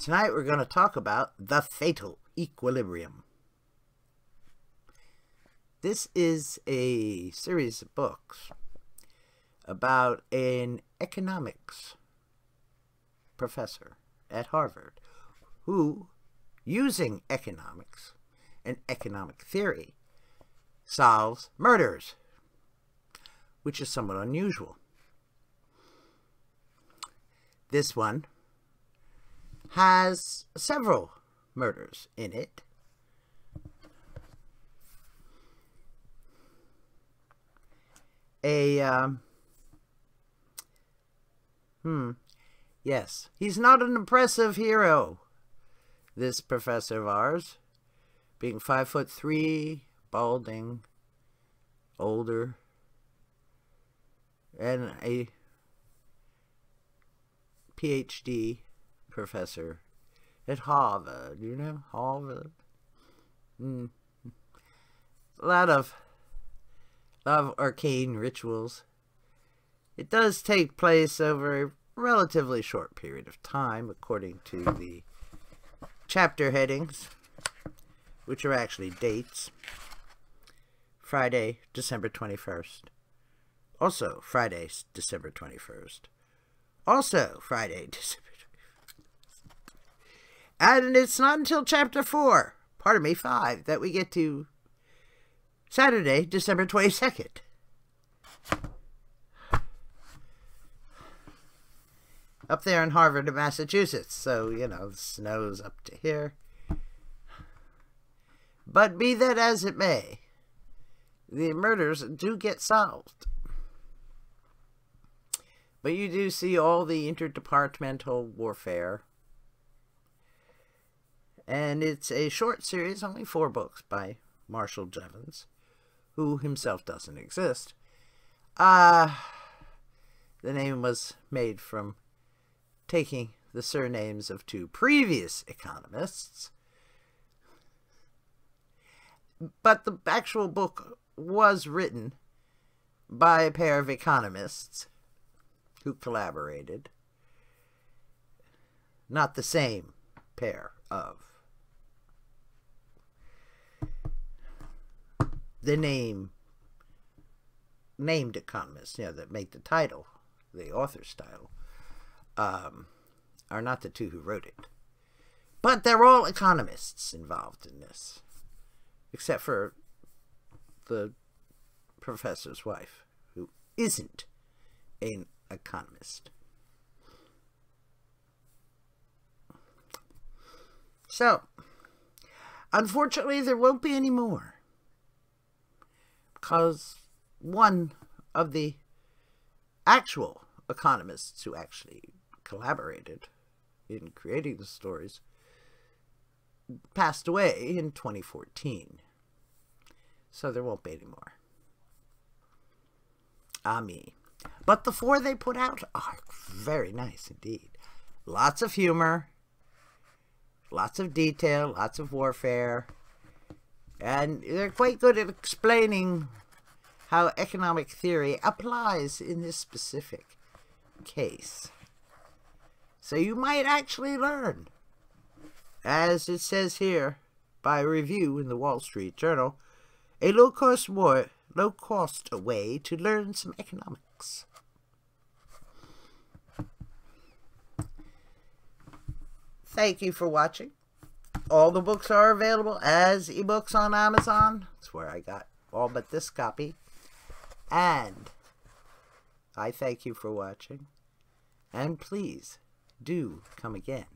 Tonight we're going to talk about the fatal equilibrium. This is a series of books about an economics professor at Harvard who, using economics and economic theory, solves murders, which is somewhat unusual. This one has several murders in it. A, um, hmm, yes, he's not an impressive hero, this professor of ours, being five foot three, balding, older, and a PhD professor at Harvard. You know, Harvard. Mm. A lot of, a lot of arcane rituals. It does take place over a relatively short period of time, according to the chapter headings, which are actually dates. Friday, December 21st. Also, Friday, December 21st. Also, Friday, December 21st. And it's not until chapter 4, pardon me, 5, that we get to Saturday, December 22nd. Up there in Harvard, Massachusetts. So, you know, the snow's up to here. But be that as it may, the murders do get solved. But you do see all the interdepartmental warfare. And it's a short series, only four books by Marshall Jevons, who himself doesn't exist. Uh, the name was made from taking the surnames of two previous economists. But the actual book was written by a pair of economists who collaborated. Not the same pair of. The name, named economists, you know, that make the title, the author's title, um, are not the two who wrote it. But they're all economists involved in this, except for the professor's wife, who isn't an economist. So, unfortunately, there won't be any more. Because one of the actual economists who actually collaborated in creating the stories passed away in 2014. So there won't be any more. Ah, Ami. But the four they put out are very nice indeed. Lots of humor, lots of detail, lots of warfare, and they're quite good at explaining how economic theory applies in this specific case. So you might actually learn, as it says here by review in the Wall Street Journal, a low-cost low-cost way to learn some economics. Thank you for watching. All the books are available as ebooks on Amazon. That's where I got all but this copy. And I thank you for watching. And please do come again.